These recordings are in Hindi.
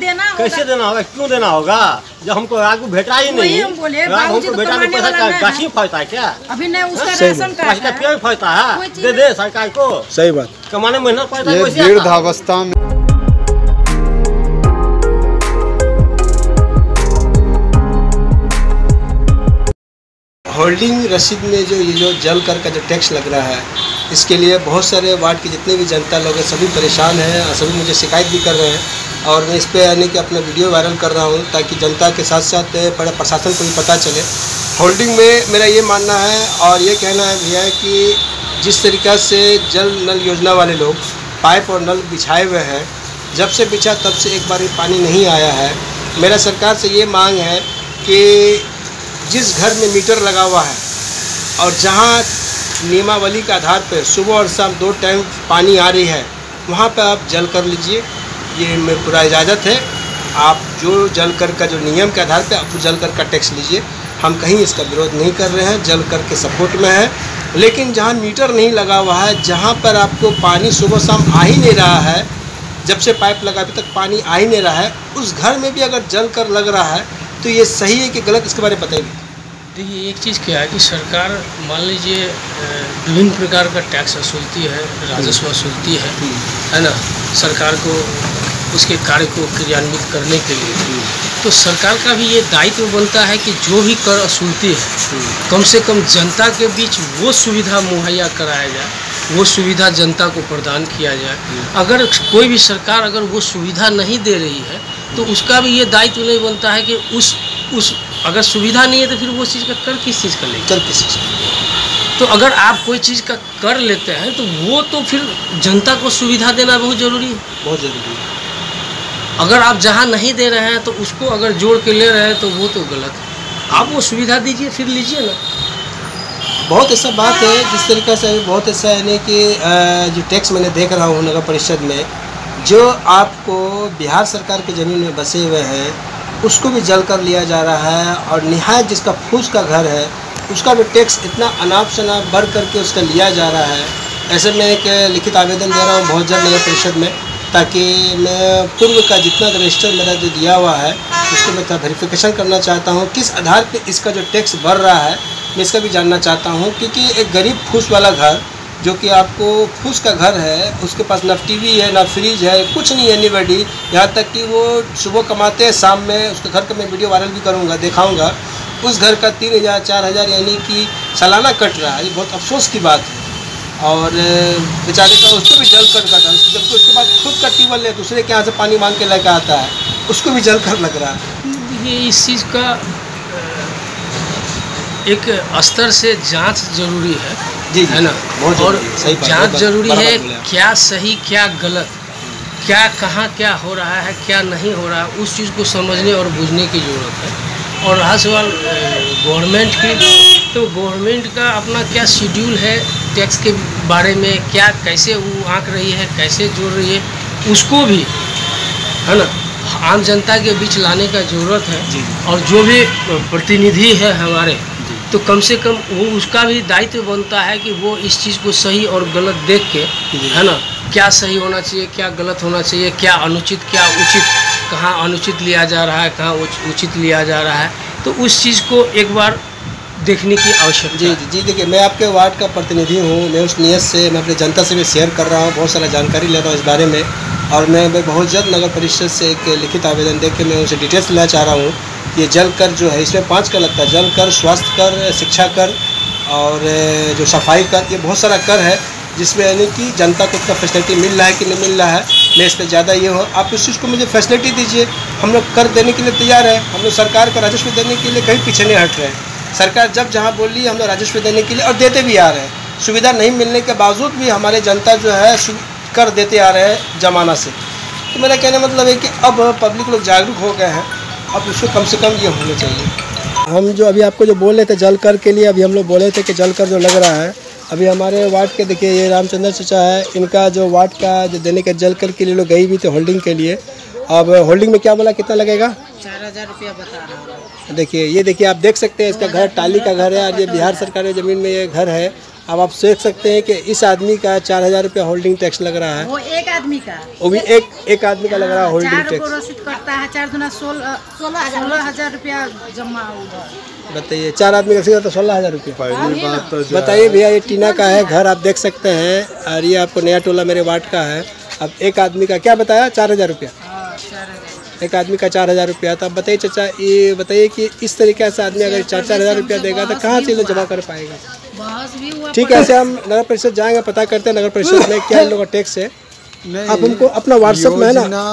देना होगा। कैसे देना होगा? क्यों देना होगा? जब हमको आगू भेटा ही नहीं हम बोले, हमको बेटा भेटा नहीं कमाने पैसा का- में फंसता है क्या? अभी नहीं उसका राशन। कार्ड पैसा है। क्यों फंसता है दे दे सरकार को। सही बात। कमाने में मेहनत पड़ता है। वृद्धावस्था में होल्डिंग रसीद में जो ये जो जल कर का जो टैक्स लग रहा है, इसके लिए बहुत सारे वार्ड के जितने भी जनता लोग हैं, सभी परेशान हैं और सभी मुझे शिकायत भी कर रहे हैं। और मैं इस पर यानी कि अपना वीडियो वायरल कर रहा हूँ ताकि जनता के साथ साथ बड़े प्रशासन को भी पता चले। होल्डिंग में मेरा ये मानना है और ये कहना है भैया कि जिस तरीक़ा से जल नल योजना वाले लोग पाइप और नल बिछाए हुए हैं, जब से बिछा तब से एक बार भी पानी नहीं आया है। मेरा सरकार से ये मांग है कि जिस घर में मीटर लगा हुआ है और जहाँ नियमावली के आधार पर सुबह और शाम दो टाइम पानी आ रही है, वहाँ पर आप जल कर लीजिए। ये मैं पूरा इजाज़त है। आप जो जल कर का जो नियम के आधार पर आप जल कर का टैक्स लीजिए। हम कहीं इसका विरोध नहीं कर रहे हैं, जल कर के सपोर्ट में है। लेकिन जहाँ मीटर नहीं लगा हुआ है, जहाँ पर आपको पानी सुबह शाम आ ही नहीं रहा है, जब से पाइप लगा अभी तक पानी आ ही नहीं रहा है, उस घर में भी अगर जल कर लग रहा है तो ये सही है कि गलत इसके बारे में बताइए देखिए एक चीज़ क्या है कि सरकार मान लीजिए विभिन्न प्रकार का टैक्स वसूलती है राजस्व वसूलती है है ना? सरकार को उसके कार्य को क्रियान्वित करने के लिए। तो सरकार का भी ये दायित्व बनता है कि जो भी कर वसूलती है कम से कम जनता के बीच वो सुविधा मुहैया कराया जाए वो सुविधा जनता को प्रदान किया जाए। अगर कोई भी सरकार अगर वो सुविधा नहीं दे रही है तो उसका भी ये दायित्व नहीं बनता है कि उस उस अगर सुविधा नहीं है तो फिर वो चीज़ का कर किस चीज़ का लेंगे? कर किस चीज़ तो अगर आप कोई चीज़ का कर लेते हैं तो वो तो फिर जनता को सुविधा देना बहुत ज़रूरी है। बहुत ज़रूरी है। अगर आप जहाँ नहीं दे रहे हैं तो उसको अगर जोड़ के ले रहे हैं तो वो तो गलत है। आप वो सुविधा दीजिए फिर लीजिए ना। बहुत ऐसा बात है जिस तरीके से बहुत ऐसा है नहीं कि जो टैक्स मैंने देख रहा हूँ नगर परिषद में जो आपको बिहार सरकार के ज़मीन में बसे हुए हैं, उसको भी जल कर लिया जा रहा है और निहायत जिसका फूस का घर है, उसका भी टैक्स इतना अनाप शनाप बढ़ करके उसका लिया जा रहा है। ऐसे में एक लिखित आवेदन दे रहा हूँ बहुत जल्द नगर परिषद में, ताकि मैं पूर्व का जितना रजिस्टर मेरा जो दिया हुआ है, उसको मैं वेरिफिकेशन करना चाहता हूँ, किस आधार पर इसका जो टैक्स बढ़ रहा है, मैं इसका भी जानना चाहता हूँ, क्योंकि एक गरीब फूस वाला घर जो कि आपको फूस का घर है, उसके पास ना टीवी है, ना फ्रिज है, कुछ नहीं है एनीबडी यहाँ तक कि वो सुबह कमाते हैं, शाम में उसके घर का मैं वीडियो वायरल भी करूँगा, दिखाऊँगा। उस घर का तीन हज़ार, चार हज़ार यानी कि सालाना कट रहा है। ये बहुत अफसोस की बात है। और बेचारे का उसको भी जल कर कटा जबकि उसके बाद खुद का ट्यूबवेल है दूसरे के यहाँ से पानी मांग के लेकर आता है, उसको भी जल कर लग रहा है। ये इस चीज़ का एक स्तर से जाँच ज़रूरी है। जी, है ना? बहुत और सही जाँच ज़रूरी है क्या सही क्या गलत क्या कहाँ क्या हो रहा है क्या नहीं हो रहा है उस चीज़ को समझने और बुझने की ज़रूरत है। और रहा सवाल गवर्नमेंट की तो गवर्नमेंट का अपना क्या शेड्यूल है टैक्स के बारे में क्या कैसे वो आंक रही है कैसे जोड़ रही है उसको भी है ना आम जनता के बीच लाने का ज़रूरत है। और जो भी प्रतिनिधि है हमारे तो कम से कम वो उसका भी दायित्व बनता है कि वो इस चीज़ को सही और गलत देख के है ना क्या सही होना चाहिए क्या गलत होना चाहिए क्या अनुचित क्या उचित कहाँ अनुचित लिया जा रहा है कहाँ उचित लिया जा रहा है तो उस चीज़ को एक बार देखने की आवश्यकता जी जी जी देखिए मैं आपके वार्ड का प्रतिनिधि हूँ मैं उस नियत से मैं अपनी जनता से भी शेयर कर रहा हूँ बहुत सारा जानकारी ले रहा हूँ इस बारे में और मैं बहुत जल्द नगर परिषद से एक लिखित आवेदन दे के मैं उनसे डिटेल्स लेना चाह रहा हूँ। ये जल कर जो है, इसमें पाँच कर लगता है। जल कर, स्वास्थ्य कर, शिक्षा कर और जो सफ़ाई कर, ये बहुत सारा कर है, जिसमें यानी कि जनता को उतना फैसिलिटी मिल रहा है कि नहीं मिल रहा है। मैं इस पर ज़्यादा ये हूँ। आप उस चीज़ को मुझे फैसिलिटी दीजिए। हम लोग कर देने के लिए तैयार है। हम लोग सरकार का राजस्व देने के लिए कहीं पीछे नहीं हट रहे हैं। सरकार जब जहाँ बोल रही है, हम लोग राजस्व देने के लिए और देते भी आ रहे हैं। सुविधा नहीं मिलने के बावजूद भी हमारे जनता जो है कर देते आ रहे हैं जमाना से। तो मेरा कहने मतलब है कि अब पब्लिक लोग जागरूक हो गए हैं। अब उसको कम से कम ये होने चाहिए। हम जो अभी आपको जो बोल रहे थे जल कर के लिए अभी हम लोग बोले थे कि जल कर जो लग रहा है अभी हमारे वार्ड के देखिए ये रामचंद्र चचा है इनका जो वार्ड का जो देने के जल कर के लिए लोग गई भी थे होल्डिंग के लिए। अब होल्डिंग में क्या बोला कितना लगेगा? चार हज़ार रुपया बता रहा हूँ। देखिए ये देखिए आप देख सकते हैं इसका घर टाली का घर है और ये बिहार सरकार की ज़मीन में ये घर है। अब आप देख सकते हैं कि इस आदमी का चार हज़ार रुपया होल्डिंग टैक्स लग रहा है। वो एक आदमी का। वो भी एक एक आदमी का लग रहा है होल्डिंग चार टैक्स। रसीद कटता है चार दुना सोलह सोलह हज़ार रुपया जमा बताइए चार आदमी का सीधा तो सोलह हज़ार रुपया। बात तो बताइए भैया ये टीना का है घर आप देख सकते हैं और ये आपको नया टोला मेरे वार्ड का है। अब एक आदमी का क्या बताया? चार हज़ार रुपया। हाँ, एक आदमी का चार हज़ार रुपया तो अब बताइए चाचा ये बताइए कि इस तरीके से आदमी अगर चार चार हज़ार रुपया देगा तो कहाँ से जमा कर पाएगा? ठीक है ऐसे हम नगर परिषद जाएँगे पता करते हैं नगर परिषद में क्या इन लोगों का टैक्स है। आप हमको अपना व्हाट्सएप में है ना?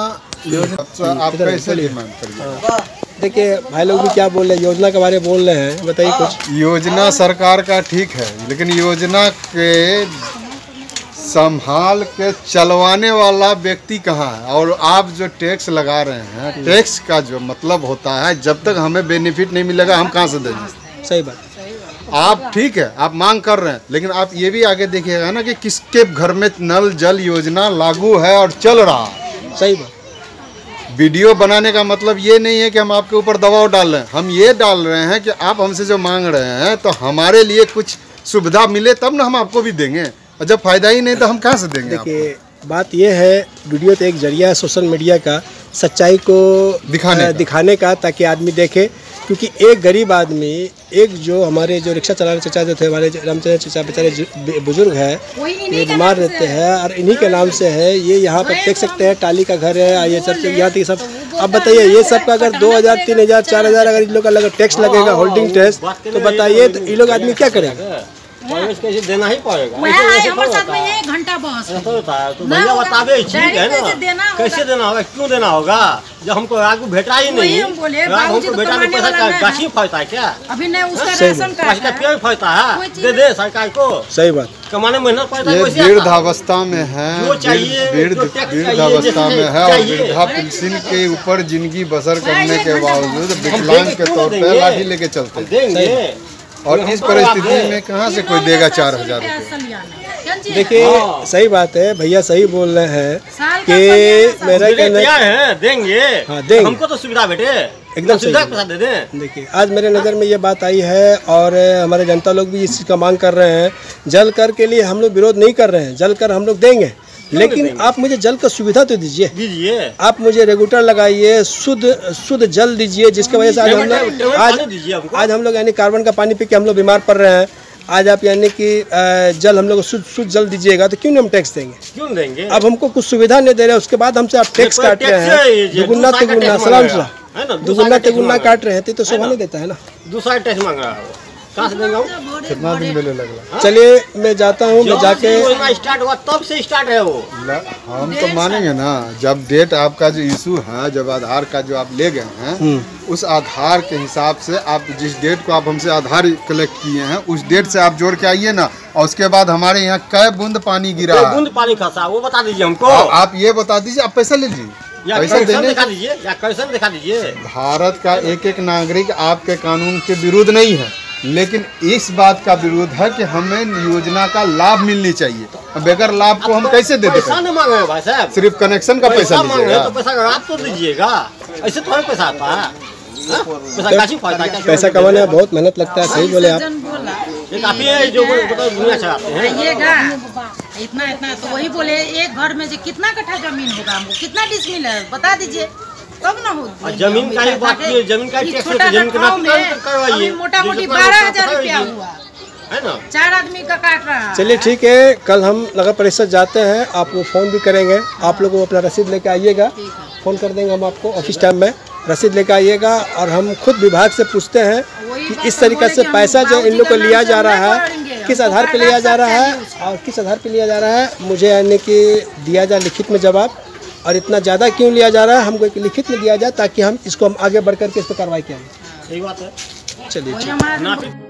अच्छा, डिमांड करिए? देखिए भाई लोग भी क्या बोल रहे हैं योजना के बारे में बोल रहे हैं बताइए कुछ। योजना सरकार का ठीक है लेकिन योजना के संभाल के चलवाने वाला व्यक्ति कहाँ है? और आप जो टैक्स लगा रहे हैं टैक्स का जो मतलब होता है जब तक हमें बेनिफिट नहीं मिलेगा हम कहाँ से देंगे? सही बात। आप ठीक है आप मांग कर रहे हैं लेकिन आप ये भी आगे देखिएगा ना कि किसके घर में नल जल योजना लागू है और चल रहा है। सही बात। वीडियो बनाने का मतलब ये नहीं है कि हम आपके ऊपर दबाव डाल रहे हैं। हम ये डाल रहे हैं कि आप हमसे जो मांग रहे हैं तो हमारे लिए कुछ सुविधा मिले तब ना हम आपको भी देंगे। और जब फ़ायदा ही नहीं तो हम कहाँ से देंगे देखिए बात यह है वीडियो तो एक ज़रिया है सोशल मीडिया का सच्चाई को दिखाने का। दिखाने का ताकि आदमी देखे क्योंकि एक गरीब आदमी एक जो हमारे जो रिक्शा चलाने चचा जो थे हमारे रामचंद्र चचा बेचारे बुज़ुर्ग है ये बीमार रहते हैं और इन्हीं के नाम से है। ये यहाँ पर देख सकते हैं टाली का घर है ये सब यहाँ तक सब। अब बताइए ये सब का अगर दो हज़ार तीन हज़ार चार हज़ार अगर इन लोग का अगर टैक्स लगेगा होल्डिंग टैक्स तो बताइए तो ये लोग आदमी क्या करेगा? परवेश कैसे देना ही पड़ेगा। हमारे साथ में घंटा बहस ऐसा होता है। तो भैया होगा, बतावे ठीक है ना? कैसे देना होगा? क्यों देना होगा? जब हमको आगू भेटा ही नहीं। हम बोले, यार, बाबूजी हमको तो बेटा को पैसा का नहीं है। गाछी फलता है क्या? अभी नहीं उसका राशन कार्ड पेड़ फलता है? दे दे सरकार को। सही बात। कमाने मेहनत पड़ता है। वृद्धावस्था में है वृद्धावस्था में है और वृद्धा पेंशन के ऊपर ज़िंदगी बसर करने के बावजूद विकलांग के तौर देंगे? पे लाठी लेके चलते हैं। देंगे। और इस तो परिस्थिति में कहाँ से कोई देगा चार हज़ार देखिए हाँ। सही बात है भैया सही बोल रहे हैं कि मेरा कहना क्या है? देंगे। हाँ, देंगे। हमको तो सुविधा बेटे। एकदम सुविधा सही। के पैसा दे दें। देखिए आज मेरे नज़र में ये बात आई है और हमारे जनता लोग भी इस चीज़ का मांग कर रहे हैं। जल कर के लिए हम लोग विरोध नहीं कर रहे हैं जल कर हम लोग देंगे। लेकिन आप मुझे जल का सुविधा तो दीजिए। दीजिए। आप मुझे रेगुलेटर लगाइए शुद्ध शुद्ध जल दीजिए जिसकी वजह से आज हम लोग आज। आज हम लोग यानी कार्बन का पानी पी के हम लोग बीमार पड़ रहे हैं। आज आप यानी कि जल हम लोग शुद्ध शुद्ध जल दीजिएगा तो क्यों नहीं हम टैक्स देंगे? क्यों देंगे? अब हमको कुछ सुविधा नहीं दे रहे उसके बाद हमसे आप टैक्स काट रहे है, दुगुना तिगुना सलाम दुगुना तिगुना काट रहे हैं तो ये तो शोभा नहीं देता है ना? दूसरा टैक्स मांग रहा है कहाँ से देंगे कितना दिन पहले लगला चलिए मैं जाता हूँ मैं जाके स्टार्ट हुआ तब से स्टार्ट है वो। हम तो मानेंगे ना जब डेट आपका जो इशू है जब आधार का जो आप ले गए हैं हम्म। उस आधार के हिसाब से आप जिस डेट को आप हमसे आधार कलेक्ट किए हैं उस डेट से आप जोड़ के आइए ना और उसके बाद हमारे यहाँ कै बूंद पानी गिरा? कोई बूंद पानी खसा वो बता दीजिए हमको। आप, ये बता दीजिए आप पैसा ले लीजिए। या पैसा कैसन देने दिखा दीजिए या कैसन दिखा दीजिए। भारत का एक एक नागरिक आपके कानून के विरुद्ध नहीं है। लेकिन इस बात का विरोध है कि हमें योजना का लाभ मिलनी चाहिए। अब बगैर लाभ को हम कैसे दे पैसा देते नहीं मांगे भाई साहब। सिर्फ़ कनेक्शन का पैसा मांगे लीजिएगा तो पैसा आप तो दीजिएगा ऐसे थोड़ा पैसा आता है? पैसा है, पैसा कमाने में बहुत मेहनत लगता है सही बोले आप। ये काफ़ी है जो दुनिया चलाते हैं। इतना इतना तो वही बोले एक घर में जो कितना कट्ठा ज़मीन होगा हमको कितना डिसमिल है बता दीजिए। तब ना हो ज़मीन का ही बात कीजिए, ज़मीन का ही टैक्स है, ज़मीन का करवाइए। मोटा मोटी बारह होता हज़ार है, रुपया हुआ। है ना? चार आदमी का काट रहा है। चलिए ठीक है कल हम नगर परिषद जाते हैं आपको फ़ोन भी करेंगे। आप लोग अपना रसीद लेके आइएगा। फ़ोन कर देंगे हम आपको ऑफ़िस टाइम में। रसीद लेके आइएगा और हम खुद विभाग से पूछते हैं कि इस तरीके से पैसा जो इन लोग को लिया जा रहा है किस आधार पर लिया जा रहा है और किस आधार पर लिया जा रहा है मुझे यानी कि दिया जाए लिखित में जवाब। और इतना ज़्यादा क्यों लिया जा रहा है? हमको एक लिखित में दिया जाए ताकि हम इसको हम आगे बढ़ करके इस पर कार्रवाई करें। सही बात है। चलिए